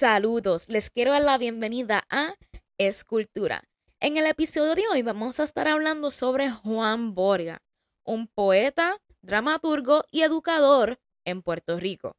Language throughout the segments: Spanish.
Saludos, les quiero dar la bienvenida a Escultura. En el episodio de hoy vamos a estar hablando sobre Juan Boria, un poeta, dramaturgo y educador en Puerto Rico.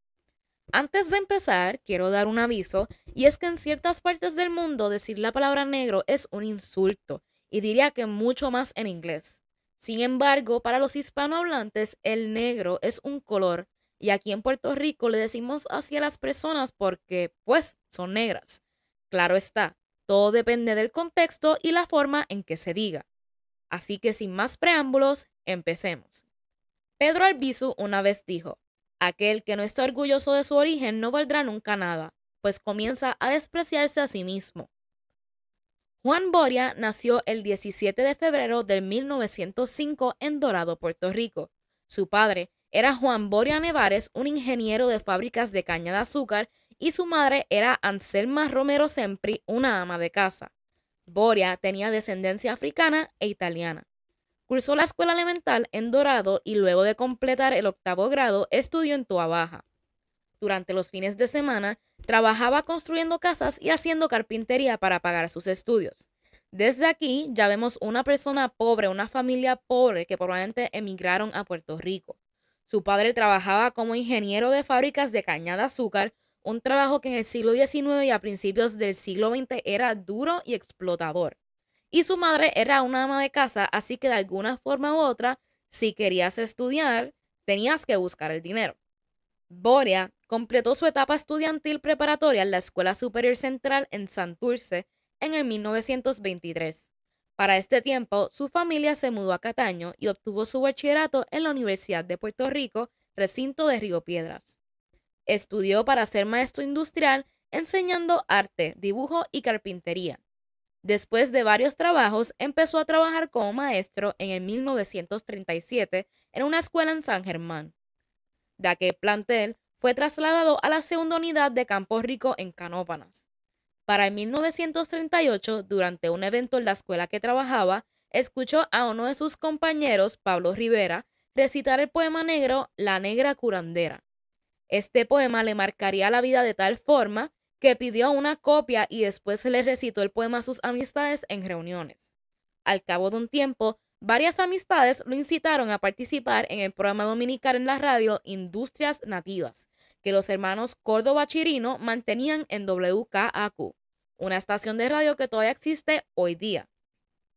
Antes de empezar, quiero dar un aviso, y es que en ciertas partes del mundo decir la palabra negro es un insulto, y diría que mucho más en inglés. Sin embargo, para los hispanohablantes, el negro es un color y aquí en Puerto Rico le decimos así a las personas porque, pues, son negras. Claro está, todo depende del contexto y la forma en que se diga. Así que sin más preámbulos, empecemos. Pedro Albizu una vez dijo, aquel que no está orgulloso de su origen no valdrá nunca nada, pues comienza a despreciarse a sí mismo. Juan Boria nació el 17 de febrero de 1905 en Dorado, Puerto Rico. Su padre, era Juan Boria Nevares, un ingeniero de fábricas de caña de azúcar, y su madre era Anselma Romero Sempri, una ama de casa. Boria tenía descendencia africana e italiana. Cursó la escuela elemental en Dorado y luego de completar el octavo grado estudió en Toa Baja. Durante los fines de semana trabajaba construyendo casas y haciendo carpintería para pagar sus estudios. Desde aquí ya vemos una persona pobre, una familia pobre que probablemente emigraron a Puerto Rico. Su padre trabajaba como ingeniero de fábricas de caña de azúcar, un trabajo que en el siglo XIX y a principios del siglo XX era duro y explotador. Y su madre era una ama de casa, así que de alguna forma u otra, si querías estudiar, tenías que buscar el dinero. Boria completó su etapa estudiantil preparatoria en la Escuela Superior Central en Santurce en el 1923. Para este tiempo, su familia se mudó a Cataño y obtuvo su bachillerato en la Universidad de Puerto Rico, recinto de Río Piedras. Estudió para ser maestro industrial enseñando arte, dibujo y carpintería. Después de varios trabajos, empezó a trabajar como maestro en el 1937 en una escuela en San Germán. De aquel plantel fue trasladado a la segunda unidad de Campo Rico en Canópanas. Para el 1938, durante un evento en la escuela que trabajaba, escuchó a uno de sus compañeros, Pablo Rivera, recitar el poema negro La Negra Curandera. Este poema le marcaría la vida de tal forma que pidió una copia y después le recitó el poema a sus amistades en reuniones. Al cabo de un tiempo, varias amistades lo incitaron a participar en el programa dominical en la radio Industrias Nativas, que los hermanos Córdoba Chirino mantenían en WKAQ una estación de radio que todavía existe hoy día.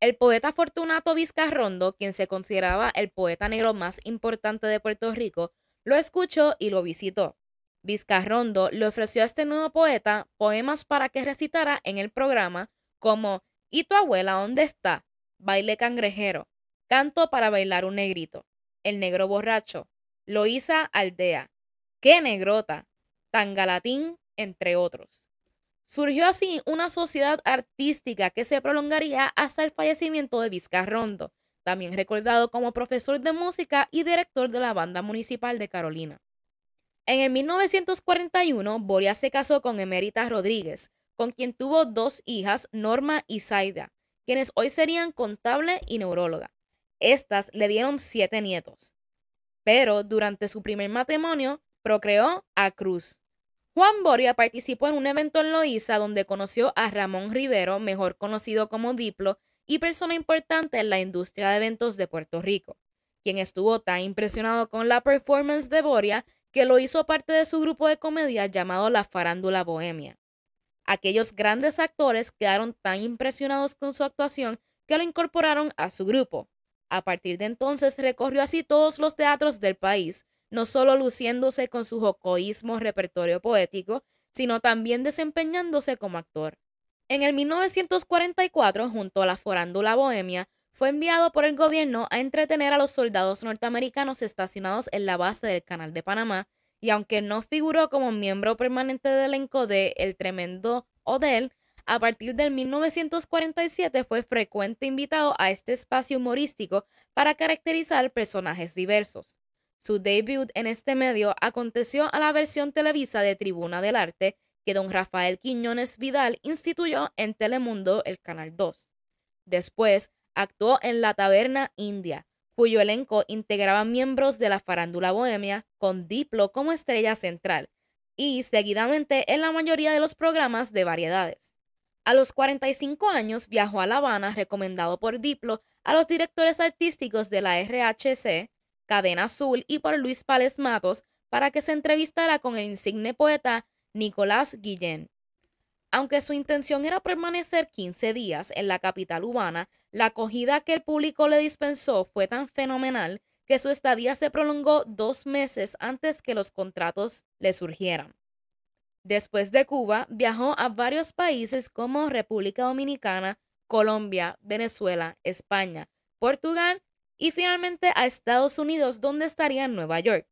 El poeta Fortunato Vizcarrondo, quien se consideraba el poeta negro más importante de Puerto Rico, lo escuchó y lo visitó. Vizcarrondo le ofreció a este nuevo poeta poemas para que recitara en el programa como ¿Y tu abuela dónde está? Baile cangrejero, Canto para bailar un negrito, El negro borracho, Loíza Aldea, ¡Qué negrota! Tangalatín, entre otros. Surgió así una sociedad artística que se prolongaría hasta el fallecimiento de Vizcarrondo, también recordado como profesor de música y director de la banda municipal de Carolina. En el 1941, Boria se casó con Emérita Rodríguez, con quien tuvo dos hijas, Norma y Zaida, quienes hoy serían contable y neuróloga. Estas le dieron siete nietos. Pero durante su primer matrimonio, procreó a Cruz, Juan Boria participó en un evento en Loíza donde conoció a Ramón Rivero, mejor conocido como Diplo, y persona importante en la industria de eventos de Puerto Rico, quien estuvo tan impresionado con la performance de Boria que lo hizo parte de su grupo de comedia llamado La Farándula Bohemia. Aquellos grandes actores quedaron tan impresionados con su actuación que lo incorporaron a su grupo. A partir de entonces recorrió así todos los teatros del país, no solo luciéndose con su jocoísmo repertorio poético, sino también desempeñándose como actor. En el 1944, junto a la Forándula Bohemia, fue enviado por el gobierno a entretener a los soldados norteamericanos estacionados en la base del Canal de Panamá, y aunque no figuró como miembro permanente del elenco de El Tremendo Odell, a partir del 1947 fue frecuente invitado a este espacio humorístico para caracterizar personajes diversos. Su debut en este medio aconteció a la versión televisa de Tribuna del Arte que don Rafael Quiñones Vidal instituyó en Telemundo el Canal 2. Después actuó en La Taberna India, cuyo elenco integraba miembros de la farándula bohemia, con Diplo como estrella central, y seguidamente en la mayoría de los programas de variedades. A los 45 años viajó a La Habana recomendado por Diplo a los directores artísticos de la RHC, Cadena Azul y por Luis Pales Matos para que se entrevistara con el insigne poeta Nicolás Guillén. Aunque su intención era permanecer 15 días en la capital cubana, la acogida que el público le dispensó fue tan fenomenal que su estadía se prolongó dos meses antes que los contratos le surgieran. Después de Cuba, viajó a varios países como República Dominicana, Colombia, Venezuela, España, Portugal y finalmente a Estados Unidos, donde estaría en Nueva York.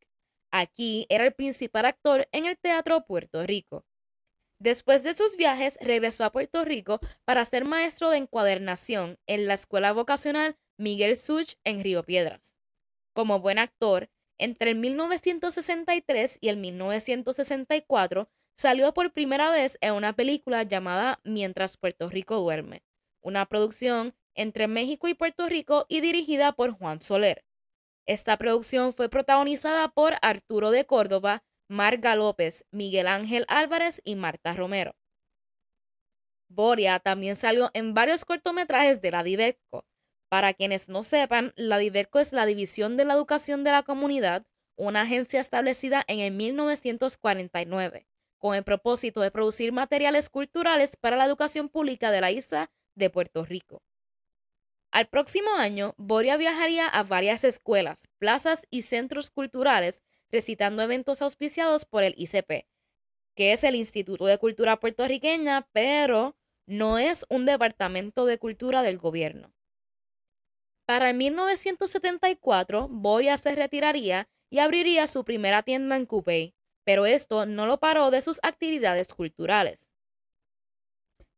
Aquí era el principal actor en el Teatro Puerto Rico. Después de sus viajes, regresó a Puerto Rico para ser maestro de encuadernación en la Escuela Vocacional Miguel Such en Río Piedras. Como buen actor, entre el 1963 y el 1964 salió por primera vez en una película llamada Mientras Puerto Rico duerme, una producción entre México y Puerto Rico y dirigida por Juan Soler. Esta producción fue protagonizada por Arturo de Córdoba, Marga López, Miguel Ángel Álvarez y Marta Romero. Boria también salió en varios cortometrajes de la Diverco. Para quienes no sepan, la Diverco es la División de la Educación de la Comunidad, una agencia establecida en el 1949, con el propósito de producir materiales culturales para la educación pública de la isla de Puerto Rico. Al próximo año, Boria viajaría a varias escuelas, plazas y centros culturales recitando eventos auspiciados por el ICP, que es el Instituto de Cultura Puertorriqueña, pero no es un departamento de cultura del gobierno. Para 1974, Boria se retiraría y abriría su primera tienda en Coupey, pero esto no lo paró de sus actividades culturales.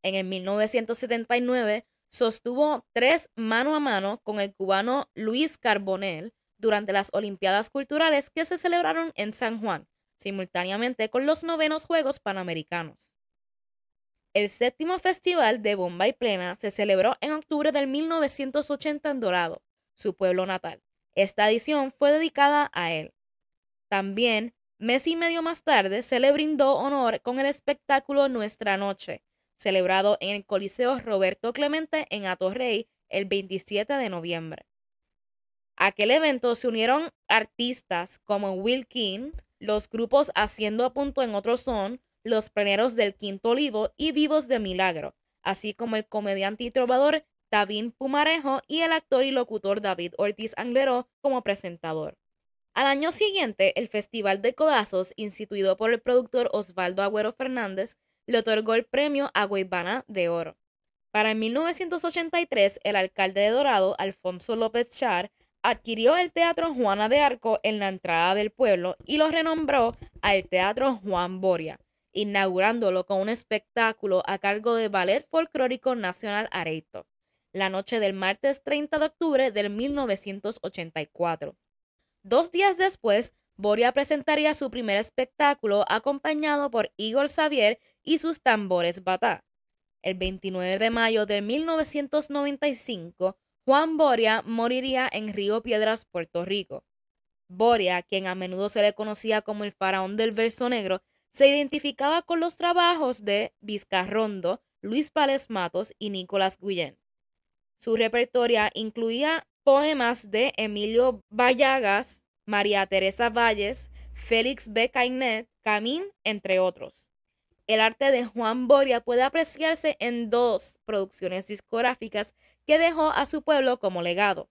En el 1979 sostuvo tres mano a mano con el cubano Luis Carbonell durante las Olimpiadas Culturales que se celebraron en San Juan, simultáneamente con los novenos Juegos Panamericanos. El séptimo festival de Bomba y Plena se celebró en octubre del 1980 en Dorado, su pueblo natal. Esta edición fue dedicada a él. También, mes y medio más tarde, se le brindó honor con el espectáculo Nuestra Noche, celebrado en el Coliseo Roberto Clemente en Atorrey el 27 de noviembre. A aquel evento se unieron artistas como Will King, los grupos Haciendo Punto en Otro Son, los pleneros del Quinto Olivo y Vivos de Milagro, así como el comediante y trovador David Pumarejo y el actor y locutor David Ortiz Angleró como presentador. Al año siguiente, el Festival de Codazos, instituido por el productor Osvaldo Agüero Fernández, le otorgó el premio a de Oro. Para 1983, el alcalde de Dorado, Alfonso López Char, adquirió el Teatro Juana de Arco en la entrada del pueblo y lo renombró al Teatro Juan Boria, inaugurándolo con un espectáculo a cargo de Ballet Folclórico Nacional Areito, la noche del martes 30 de octubre del 1984. Dos días después, Boria presentaría su primer espectáculo acompañado por Igor Xavier y sus tambores batá. El 29 de mayo de 1995, Juan Boria moriría en Río Piedras, Puerto Rico. Boria, quien a menudo se le conocía como el faraón del verso negro, se identificaba con los trabajos de Vizcarrondo, Luis Pales Matos y Nicolás Guillén. Su repertorio incluía poemas de Emilio Vallagas, María Teresa Valles, Félix B. Cainet, Camín, entre otros. El arte de Juan Boria puede apreciarse en dos producciones discográficas que dejó a su pueblo como legado,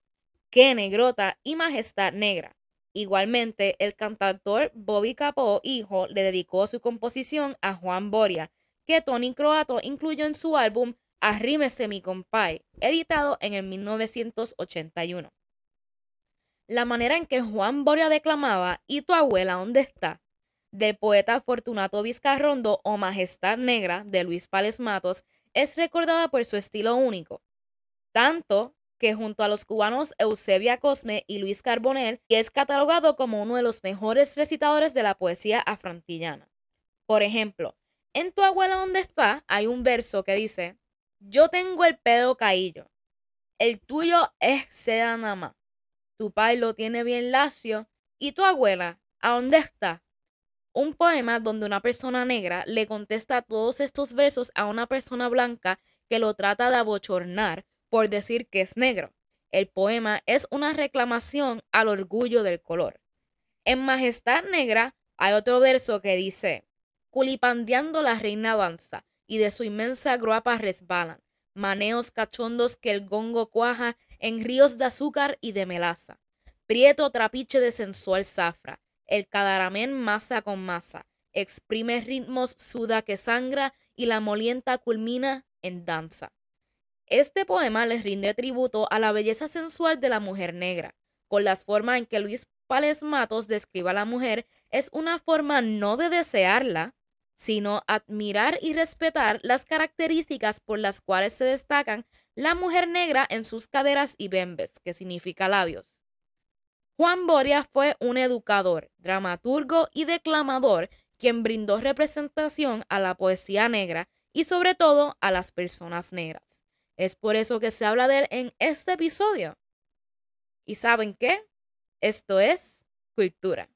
Que Negrota y Majestad Negra. Igualmente, el cantautor Bobby Capó, hijo, le dedicó su composición a Juan Boria, que Tony Croato incluyó en su álbum Arrímese mi compay, editado en el 1981. La manera en que Juan Boria declamaba ¿Y tu abuela dónde está? Del poeta Fortunato Vizcarrondo o Majestad Negra de Luis Pales Matos es recordada por su estilo único, tanto que junto a los cubanos Eusebia Cosme y Luis Carbonell es catalogado como uno de los mejores recitadores de la poesía afrontillana. Por ejemplo, en Tu abuela dónde está hay un verso que dice, yo tengo el pedo caído, el tuyo es seda nada más, tu pai lo tiene bien lacio y tu abuela, ¿a dónde está? Un poema donde una persona negra le contesta todos estos versos a una persona blanca que lo trata de abochornar por decir que es negro. El poema es una reclamación al orgullo del color. En Majestad Negra hay otro verso que dice, Culipandeando la reina avanza y de su inmensa gruapa resbalan, maneos cachondos que el gongo cuaja en ríos de azúcar y de melaza. Prieto trapiche de sensual zafra, el cadaramén masa con masa, exprime ritmos suda que sangra y la molienta culmina en danza. Este poema les rinde tributo a la belleza sensual de la mujer negra, con las formas en que Luis Pales Matos describe a la mujer, es una forma no de desearla, sino admirar y respetar las características por las cuales se destacan la mujer negra en sus caderas y bembes, que significa labios. Juan Boria fue un educador, dramaturgo y declamador quien brindó representación a la poesía negra y sobre todo a las personas negras. Es por eso que se habla de él en este episodio. ¿Y saben qué? Esto es cultura.